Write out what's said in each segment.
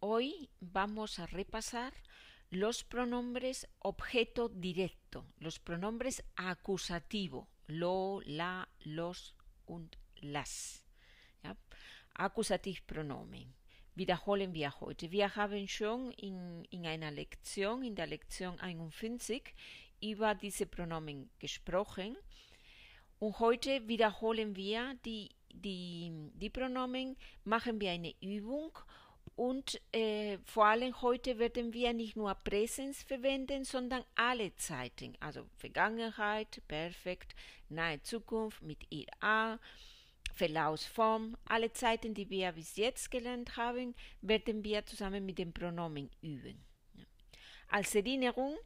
Hoy vamos a repasar los pronombres objeto directo, los pronombres acusativo, lo, la, los und las. Ja? Akkusativpronomen. Wiederholen wir heute. Wir haben schon in, in einer Lektion, in der Lektion 51, über diese Pronomen gesprochen. Und heute wiederholen wir die, die, die Pronomen, machen wir eine Übung und äh, vor allem heute werden wir nicht nur Präsens verwenden, sondern alle Zeiten, also Vergangenheit, Perfekt, nahe Zukunft mit IA, Verlaufsform, alle Zeiten, die wir bis jetzt gelernt haben, werden wir zusammen mit den Pronomen üben. Als Erinnerung,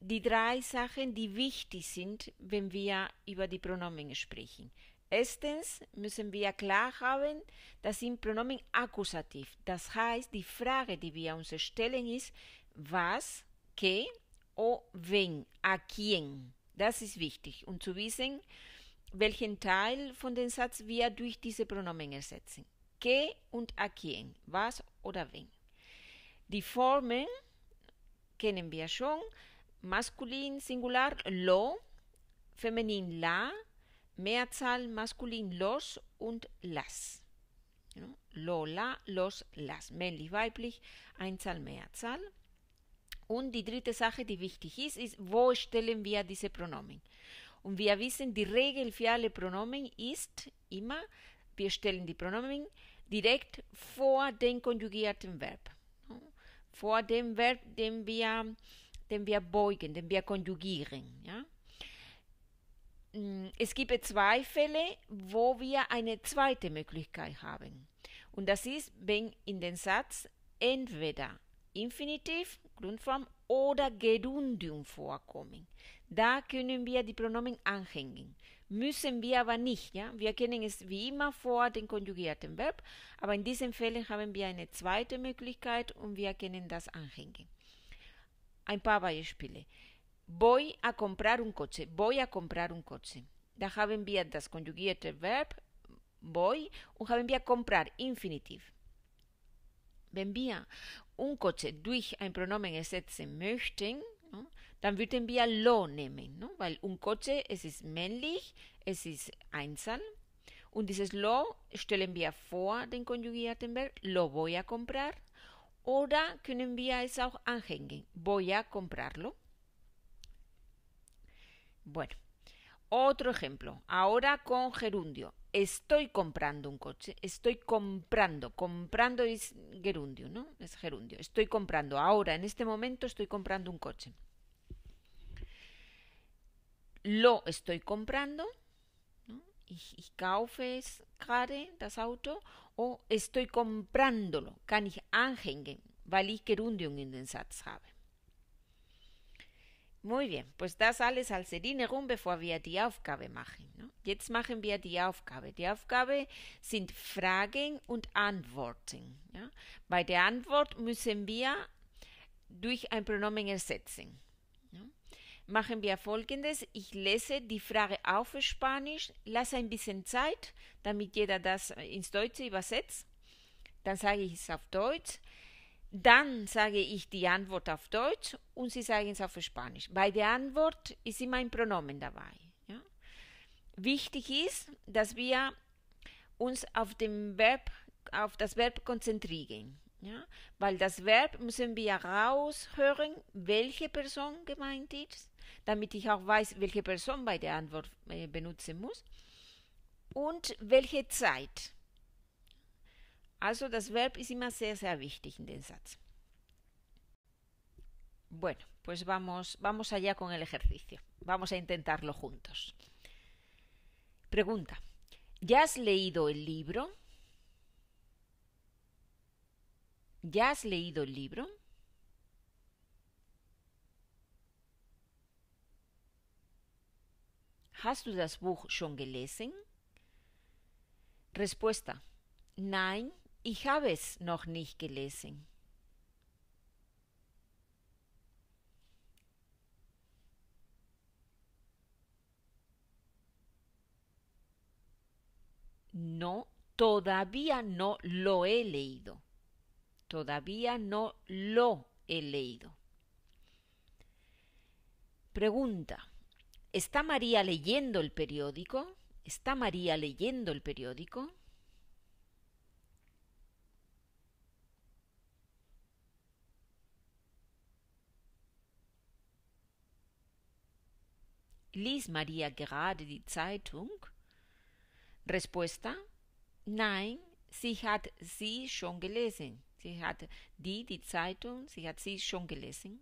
die drei Sachen, die wichtig sind, wenn wir über die Pronomen sprechen. Erstens müssen wir klar haben, das sind Pronomen akkusativ. Das heißt, die Frage, die wir uns stellen, ist, was, qué o wen, a quién. Das ist wichtig, um zu wissen, welchen Teil von dem Satz wir durch diese Pronomen ersetzen. Que und a quién, was oder wen. Die Formen kennen wir schon. Maskulin, Singular, lo, feminin, la, Mehrzahl maskulin los und las. Lo, la, los, las. Männlich, weiblich, Einzahl, Mehrzahl. Und die dritte Sache, die wichtig ist, ist, wo stellen wir diese Pronomen? Und wir wissen, die Regel für alle Pronomen ist immer, wir stellen die Pronomen direkt vor dem konjugierten Verb. Vor dem Verb, den wir, den wir beugen, den wir konjugieren. Ja? Es gibt zwei Fälle, wo wir eine zweite Möglichkeit haben. Und das ist, wenn in den Satz entweder Infinitiv, Grundform oder Gerundium vorkommen. Da können wir die Pronomen anhängen. Müssen wir aber nicht. Ja? Wir kennen es wie immer vor dem konjugierten Verb, aber in diesen Fällen haben wir eine zweite Möglichkeit und wir können das anhängen. Ein paar Beispiele. Voy a comprar un coche. Voy a comprar un coche. Da haben wir das konjugierte Verb voy und haben wir comprar Infinitiv. Wenn wir un coche durch ein Pronomen ersetzen möchten, dann würden wir lo nehmen, weil un coche es ist männlich, es ist Einzahl und dieses lo stellen wir vor den konjugierten Verb lo voy a comprar oder können wir es auch anhängen, voy a comprarlo. Bueno, otro ejemplo. Ahora con gerundio. Estoy comprando un coche. Estoy comprando. Comprando es gerundio, ¿no? Es gerundio. Estoy comprando. Ahora, en este momento, estoy comprando un coche. Lo estoy comprando. ¿no? Ich, kaufe es gerade, das Auto. O estoy comprándolo. Kann ich anhängen, weil ich Gerundium in den Satz habe. Muy bien, pues das alles als Erinnerung, bevor wir die Aufgabe machen. Ne? Jetzt machen wir die Aufgabe. Die Aufgabe sind Fragen und Antworten. Ja? Bei der Antwort müssen wir durch ein Pronomen ersetzen. Ja? Machen wir folgendes. Ich lese die Frage auf Spanisch, lasse ein bisschen Zeit, damit jeder das ins Deutsche übersetzt. Dann sage ich es auf Deutsch. Dann sage ich die Antwort auf Deutsch und Sie sagen es auf Spanisch. Bei der Antwort ist immer ein Pronomen dabei. Ja? Wichtig ist, dass wir uns auf, dem Verb, auf das Verb konzentrieren. Ja? Weil das Verb müssen wir raushören, welche Person gemeint ist, damit ich auch weiß, welche Person bei der Antwort äh, benutzen muss und welche Zeit. Also das Verb ist immer sehr, sehr wichtig in den Satz. Bueno, pues vamos, vamos allá con el ejercicio. Vamos a intentarlo juntos. Pregunta. ¿Ya has leído el libro? ¿Ya has leído el libro? ¿Hast du das Buch schon gelesen? Respuesta. Nein, ich habe es noch nicht gelesen. No, todavía no lo he leído. Todavía no lo he leído. Pregunta. ¿Está María leyendo el periódico? ¿Está María leyendo el periódico? ¿Lies María gerade die Zeitung? Respuesta. Nein, sie hat sie schon gelesen. Sie hat die, die Zeitung, sie hat sie schon gelesen.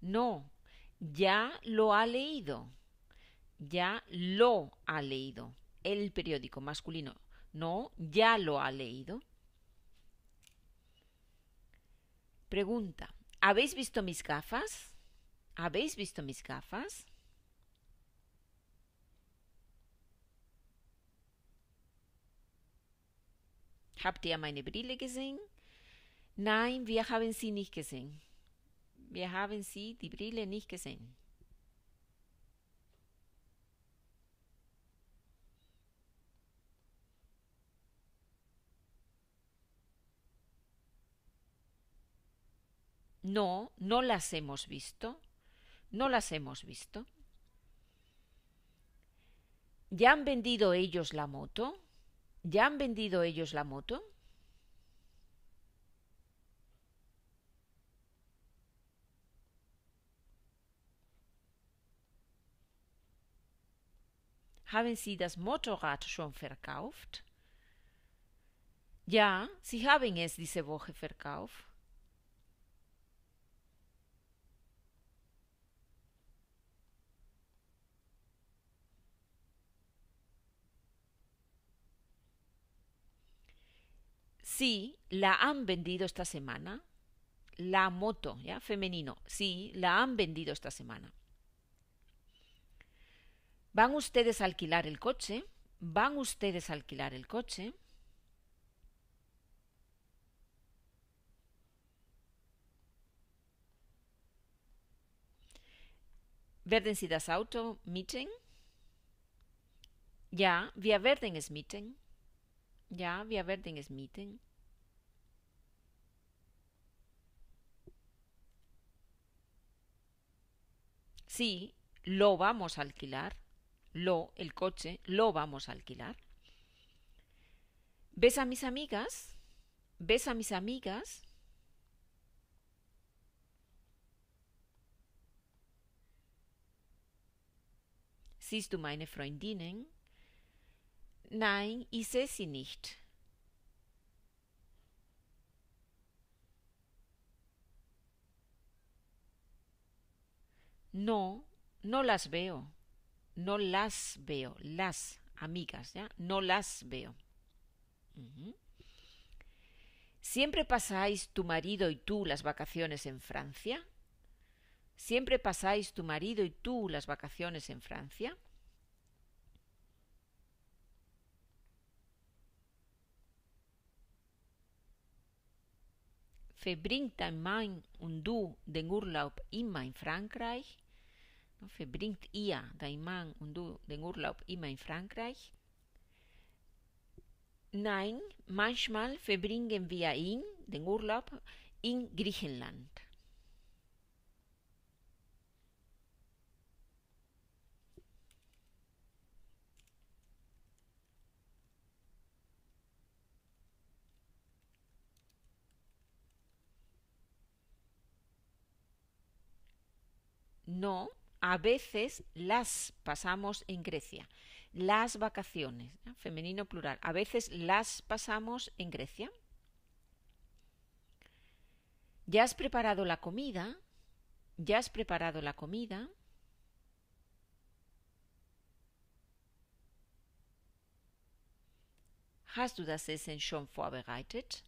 No, ya lo ha leído. Ya lo ha leído. El periódico masculino. No, ya lo ha leído. Pregunta. ¿Habéis visto mis gafas? ¿Habéis visto mis gafas? Habt ihr meine Brille gesehen? Nein, wir haben sie nicht gesehen. Wir haben sie, die Brille, nicht gesehen. No, no las hemos visto. No las hemos visto. ¿Ya han vendido ellos la moto? ¿Ya han vendido ellos la moto? Haben Sie das Motorrad schon verkauft? Ja, Sie haben es diese Woche verkauft. Sí, la han vendido esta semana. La moto, ¿ya? Femenino. Sí, la han vendido esta semana. ¿Van ustedes a alquilar el coche? ¿Van ustedes a alquilar el coche? ¿Werden Sie das Auto mieten? Ja, wir werden es mieten. Ja, wir werden es mieten. Sí, lo vamos a alquilar. Lo, el coche, lo vamos a alquilar. ¿Ves a mis amigas? ¿Ves a mis amigas? Siehst du meine Freundinnen? Nein, ich sehe sie nicht. No, no las veo. No las veo. Las amigas, ¿ya? No las veo. ¿Siempre pasáis tu marido y tú las vacaciones en Francia? ¿Siempre pasáis tu marido y tú las vacaciones en Francia? Verbringt dein Mann und du den Urlaub immer in Frankreich? Verbringt ihr, dein Mann und du den Urlaub immer in Frankreich? Nein, manchmal verbringen wir ihn, den Urlaub, in Griechenland. No, a veces las pasamos en Grecia. Las vacaciones, ¿no? femenino plural. A veces las pasamos en Grecia. ¿Ya has preparado la comida? ¿Ya has preparado la comida? Hast du das Essen schon vorbereitet?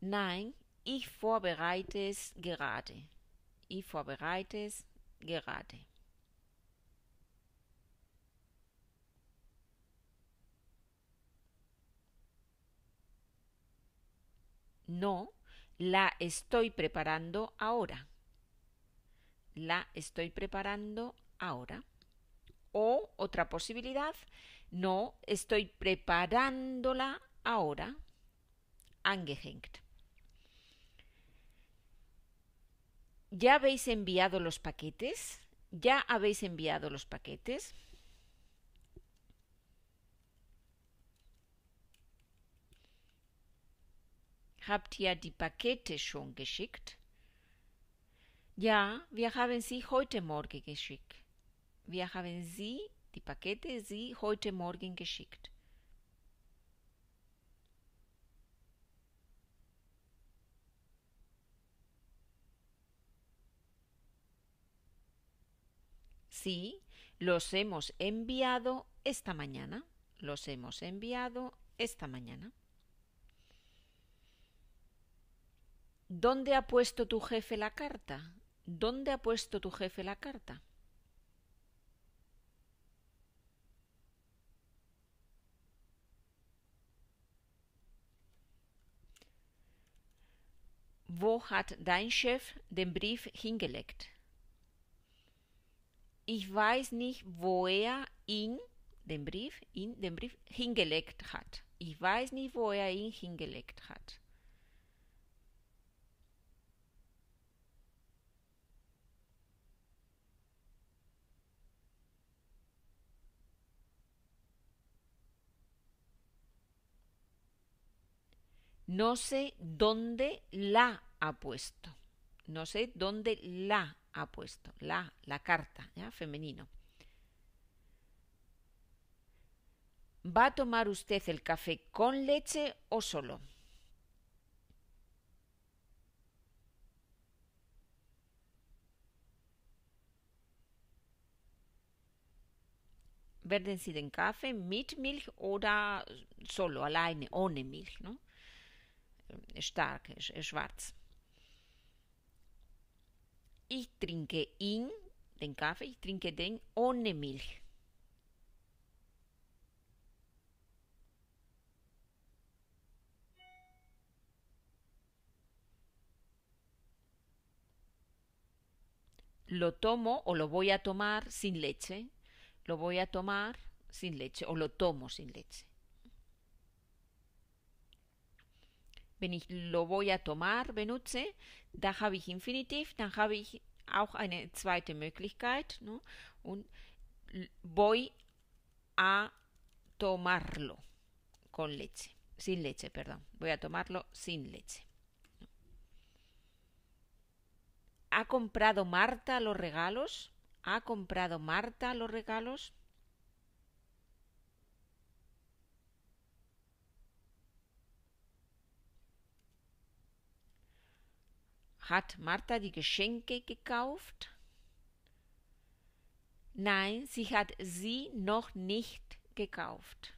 Nein, ich vorbereite es gerade. Ich vorbereite es gerade. No, la estoy preparando ahora. la estoy preparando ahora. O otra posibilidad, no estoy preparándola ahora. Angehängt. ¿Ya habéis enviado los paquetes? ¿Ya habéis enviado los paquetes? Habt ihr die Pakete schon geschickt? Ja, wir haben sie heute Morgen geschickt. Wir haben sie, die Pakete, sie heute Morgen geschickt. Sí, los hemos enviado esta mañana. Los hemos enviado esta mañana. ¿Dónde ha puesto tu jefe la carta? ¿Dónde ha puesto tu jefe la carta? Wo hat dein Chef den Brief hingelegt? Ich weiß nicht, wo er ihn, den Brief, ihn, den Brief hingelegt hat. Ich weiß nicht, wo er ihn hingelegt hat. No sé dónde la ha puesto. No sé dónde la ha puesto. La, la carta, ¿ya? Femenino. ¿Va a tomar usted el café con leche o solo? Werden Sie den Kaffee mit Milch oder solo, alleine, ohne Milch? ¿no? stark, schwarz. Ich trinke ihn, den Kaffee, ich trinke den ohne Milch. Lo tomo o lo voy a tomar sin leche. Lo voy a tomar sin leche o lo tomo sin leche. Wenn ich lo voy a tomar benutze, da habe ich Infinitiv, dann habe ich auch eine zweite Möglichkeit. Ne? Und voy a tomarlo con leche, sin leche, perdón. Voy a tomarlo sin leche. ¿Ha comprado Marta los regalos? ¿Ha comprado Marta los regalos? Hat Martha die Geschenke gekauft? Nein, sie hat sie noch nicht gekauft.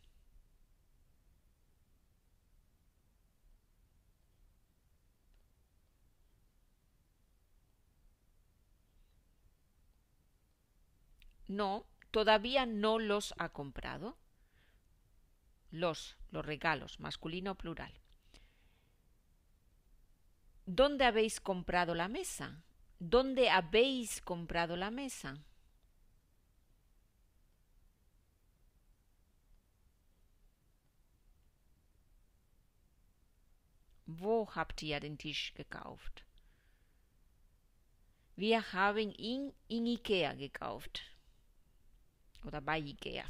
No, todavía no los ha comprado. Los, los regalos, masculino plural. ¿Dónde habéis comprado la mesa? ¿Dónde habéis comprado la mesa? Wo habt ihr den Tisch gekauft? Wir haben ihn in Ikea gekauft. Oder bei Ikea.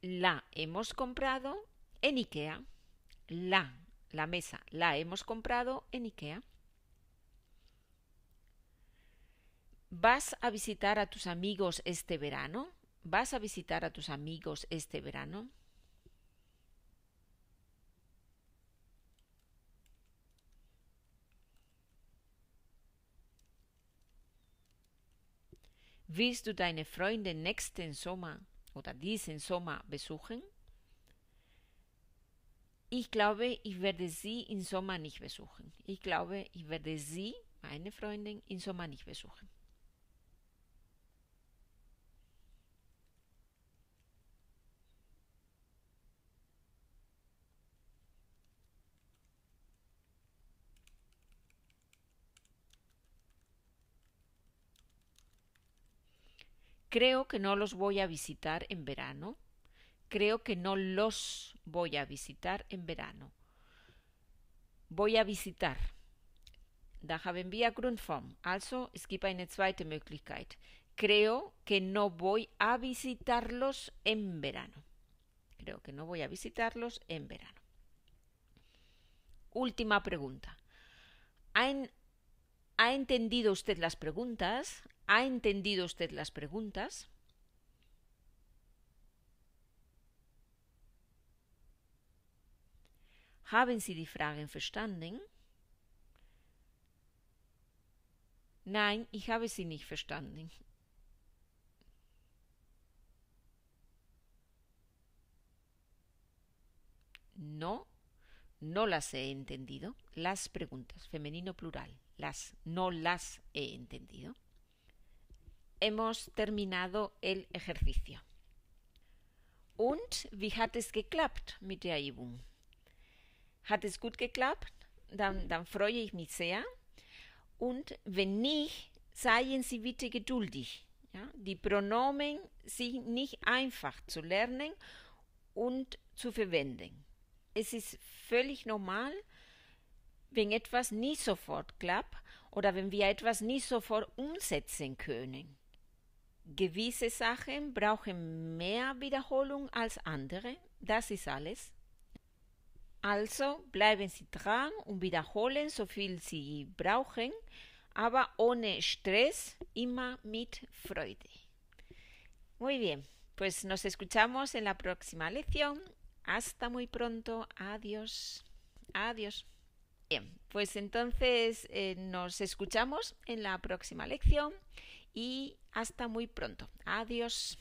La hemos comprado en IKEA. La, la mesa, la hemos comprado en IKEA. ¿Vas a visitar a tus amigos este verano? ¿Vas a visitar a tus amigos este verano? Willst du deine Freunde nächsten Sommer oder diesen Sommer besuchen? Ich glaube, ich werde sie im Sommer nicht besuchen. Ich glaube, ich werde sie, meine Freundin, im Sommer nicht besuchen. Creo que no los voy a visitar en verano. Creo que no los voy a visitar en verano. Voy a visitar. Da haben wir Grundform. Also, es gibt eine zweite Möglichkeit. Creo que no voy a visitarlos en verano. Creo que no voy a visitarlos en verano. Última pregunta. ¿Ha entendido usted las preguntas? ¿Ha entendido usted las preguntas? Haben Sie die Fragen verstanden? Nein, ich habe sie nicht verstanden. No, no las he entendido. Las preguntas, femenino plural, las, no las he entendido. Hemos terminado el ejercicio. Und wie hat es geklappt mit der Übung? Hat es gut geklappt? Dann, dann freue ich mich sehr. Und wenn nicht, seien Sie bitte geduldig. Ja? Die Pronomen sind nicht einfach zu lernen und zu verwenden. Es ist völlig normal, wenn etwas nicht sofort klappt oder wenn wir etwas nicht sofort umsetzen können. Gewisse Sachen brauchen mehr Wiederholung als andere, das ist alles. Also bleiben Sie dran und wiederholen so viel Sie brauchen, aber ohne Stress, immer mit Freude. Muy bien, pues nos escuchamos en la próxima lección. Hasta muy pronto. Adiós. Adiós. Bien, pues entonces eh, nos escuchamos en la próxima lección y hasta muy pronto. Adiós.